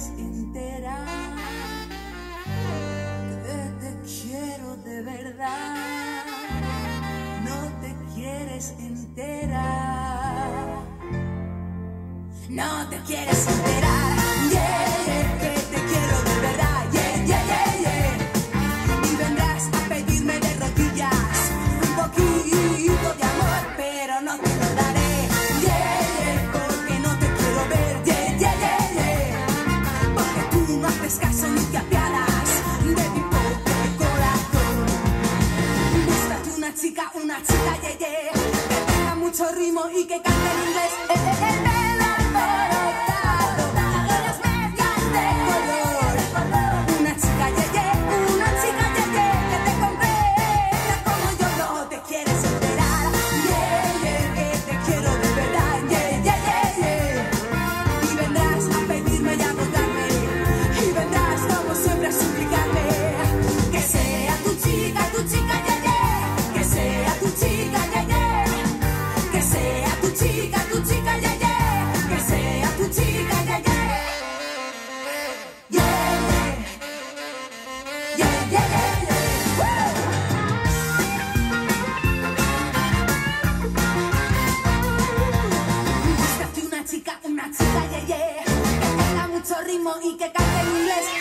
debes enterar que te quiero de verdad. No te quieres enterar. No te quieres enterar. una chica, una chica, yeah, yeah, que tenga mucho ritmo y que cante en inglés. Eh, eh, eh, chica, tu chica, yeah, yeah. Que sea tu chica, yeah, yeah. Yeah, yeah. Yeah, yeah, una chica, una chica, yeah, yeah. Que tenga mucho ritmo y que cante en inglés.